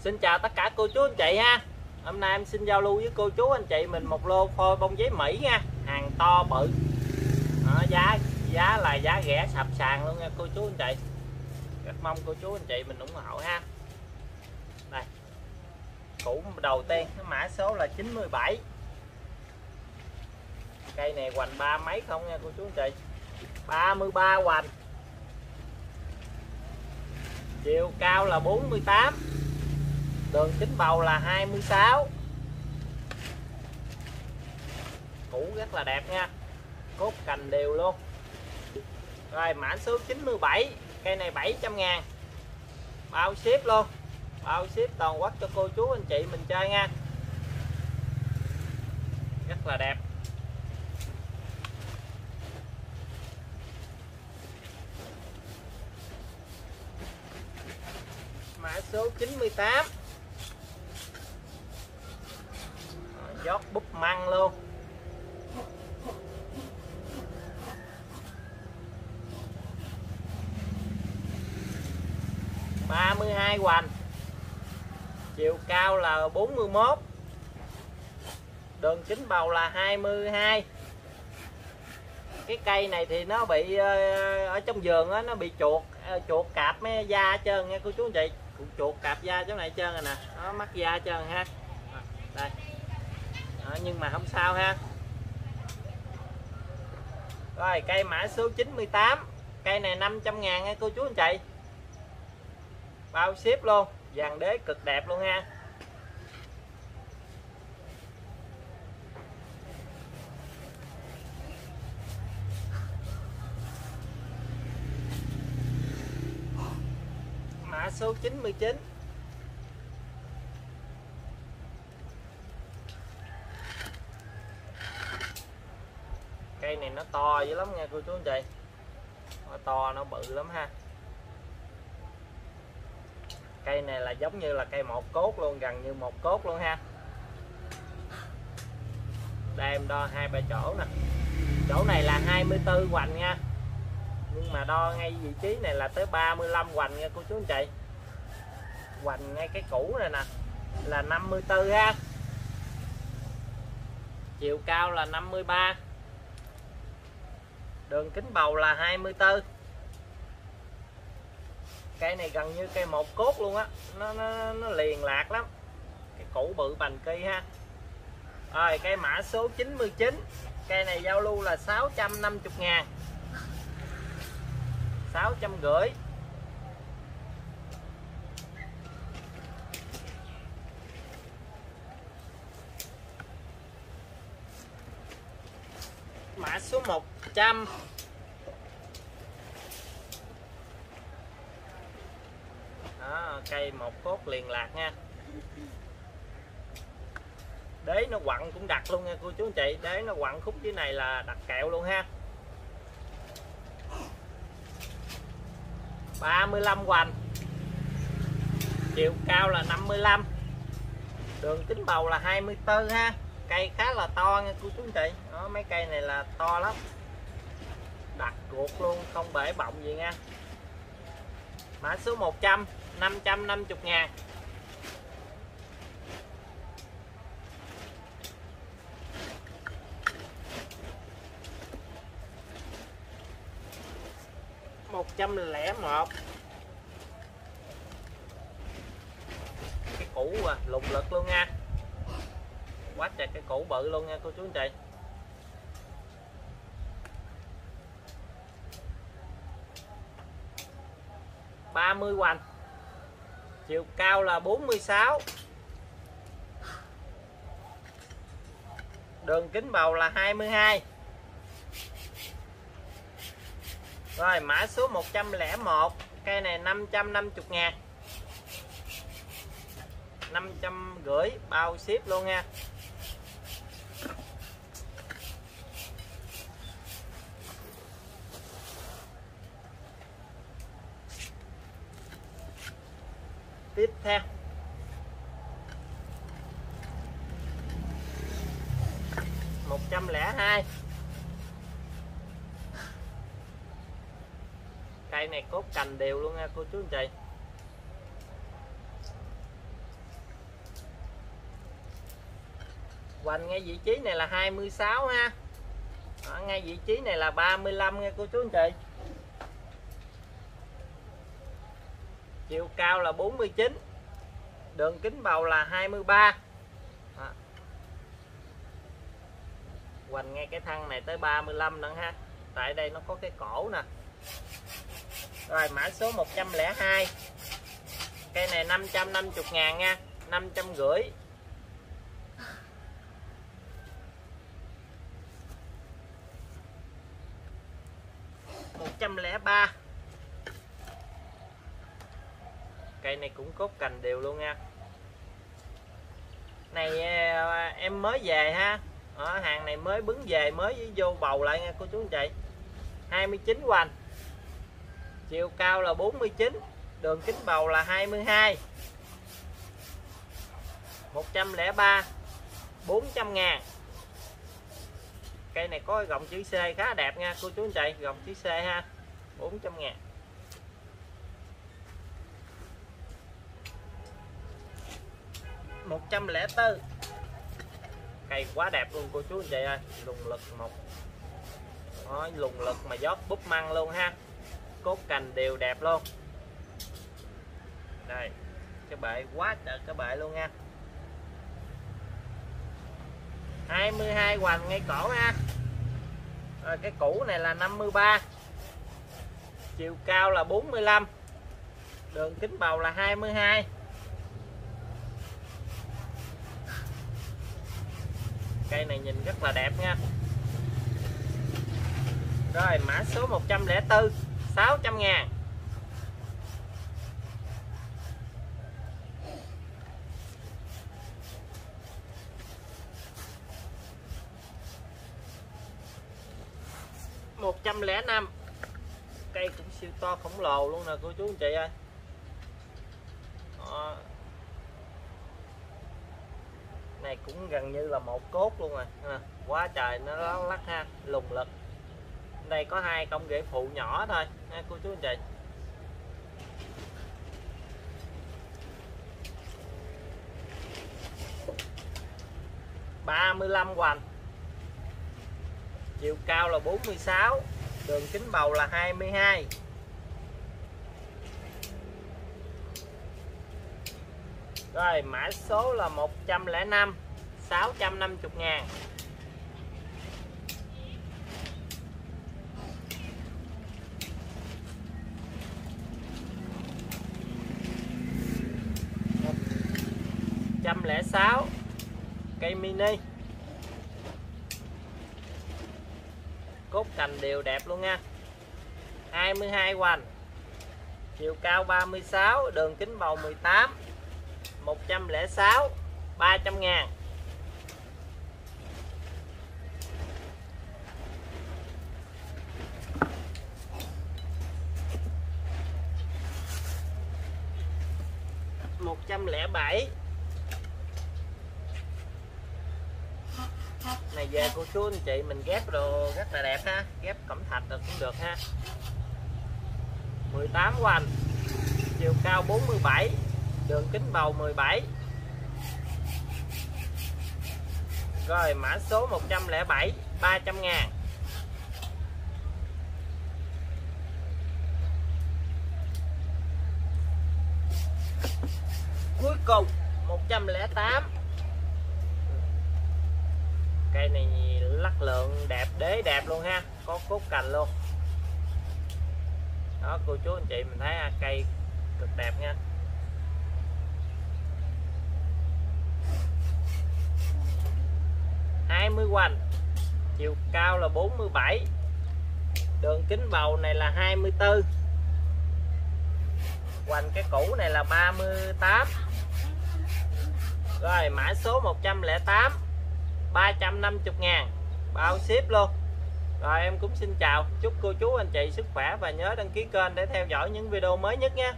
Xin chào tất cả cô chú anh chị ha. Hôm nay em xin giao lưu với cô chú anh chị mình một lô phôi bông giấy Mỹ nha. Hàng to bự. Đó, Giá giá là giá rẻ sập sàn luôn nha cô chú anh chị. Rất mong cô chú anh chị mình ủng hộ ha. Đây. Củ đầu tiên mã số là 97 Cây này hoành ba mấy không nha cô chú anh chị? 33 hoành. Chiều cao là 48 đường kính bầu là 26 cũ rất là đẹp nha. Cốt cành đều luôn. Rồi, mã số 97 cây này 700 ngàn. Bao ship luôn. Bao ship toàn quốc cho cô chú, anh chị mình chơi nha. Rất là đẹp. Mã số 98 giót búp măng luôn. Ba mươi hai hoành. Chiều cao là 41 đường kính bầu là 22 cái cây này thì nó bị ờ, ở trong vườn á, nó bị chuột ờ, chuột cạp mấy da hết trơn nha cô chú anh chị. Chuột cạp da chỗ này hết trơn rồi nè. Nó mắc da hết trơn ha. Đây à, nhưng mà không sao ha. Rồi cây mã số 98 cây này 500 ngàn nha cô chú anh chị. Bao ship luôn vàng đế cực đẹp luôn ha. Mã số 99 nó to dữ lắm nha cô chú anh chị. Nó to, nó bự lắm ha. Cây này là giống như là cây một cốt luôn, gần như một cốt luôn ha. Đây em đo hai ba chỗ nè. Chỗ này là 24 hoành nha. Nhưng mà đo ngay vị trí này là tới 35 hoành nha cô chú anh chị. Hoành ngay cái cũ này nè, là 54 ha. Chiều cao là 53 đường kính bầu là 24 cây này gần như cây một cốt luôn á. Nó, nó, nó liền lạc lắm. Cái củ bự bành kỳ ha. Rồi cây mã số 99 cây này giao lưu là 650 ngàn. 650 mã số 100 đó, cây một cốt liền lạc nha. Đế nó quặn cũng đặt luôn nha cô chú anh chị. Đế nó quặn khúc dưới này là đặt kẹo luôn ha. 35 hoành. Chiều cao là 55 đường kính bầu là 24 ha cây khá là to nha cô chú anh chị. Đó, mấy cây này là to lắm. Đặt ruột luôn không bể bọng gì nha. Mã số 100 550 ngàn. một trăm lẻ một. Cái cũ à, lục lực luôn nha quá trời cái củ bự luôn nha, cô chú anh chị. ba mươi hoành. Chiều cao là 46 đường kính bầu là 22 rồi, mã số 101 cây này 550 ngàn. 550 bao ship luôn nha. tiếp theo. một trăm lẻ hai. Cây này cốt cành đều luôn nha cô chú anh chị. Quanh ngay vị trí này là 26 ha. Đó, ngay vị trí này là 35 nha cô chú anh chị. Chiều cao là 49 đường kính bầu là 23 đó. hoành ngay cái thân này tới 35 nữa ha. Tại đây nó có cái cổ nè. Rồi, mã số 102 cây này 550 ngàn nha 550 103 cây này cũng cốt cành đều luôn nha. Này à, em mới về ha. Ở hàng này mới bứng về, mới vô bầu lại nha cô chú anh chị. 29 hoành. Chiều cao là 49 đường kính bầu là 22 103 400 ngàn. Cây này có gọng chữ C khá đẹp nha cô chú anh chị, gọng chữ C ha 400 ngàn. Một trăm lẻ tư. Cây quá đẹp luôn cô chú anh chị ơi. Lùng lực một. Đó, lùng lực mà giót búp măng luôn ha. Cốt cành đều đẹp luôn. Đây cái bệ quá trời cái bệ luôn nha. 22 hoành ngay cổ ha. Rồi cái cũ này là 53 chiều cao là 45 đường kính bầu là 22 cây này nhìn rất là đẹp nha. Rồi, mã số 104 600 ngàn. Một trăm lẻ năm. Cây cũng siêu to khổng lồ luôn nè, cô chú anh chị ơi Đó này cũng gần như là một cốt luôn rồi à, quá trời nó lắc ha lùng lực. Đây có hai công ghế phụ nhỏ thôi. Nha cô chú anh chị. ba mươi lăm hoành. Chiều cao là 46 đường kính bầu là 22 rồi, mã số là 105 650 ngàn. trăm lẻ sáu, cây mini. Cốt cành đều đẹp luôn nha. 22 hoành, chiều cao 36 đường kính bầu 18 106 300 ngàn. một trăm lẻ bảy. Này, về cô chú anh chị mình ghép đồ rất là đẹp ha, ghép cẩm thạch được cũng được ha. 18 hoành, chiều cao 47 đường kính bầu 17 rồi mã số 107 300 ngàn. Cuối cùng 108 cây này lắc lượng đẹp đế đẹp luôn ha. Có cốt cành luôn. Đó cô chú anh chị mình thấy à, cây cực đẹp nha. Hai mươi hoành chiều cao là 47 đường kính bầu này là 24 hoành cái cũ này là 38 rồi, mã số 108 350 ngàn. Bao ship luôn. Rồi, em cũng xin chào. Chúc cô chú anh chị sức khỏe và nhớ đăng ký kênh để theo dõi những video mới nhất nha.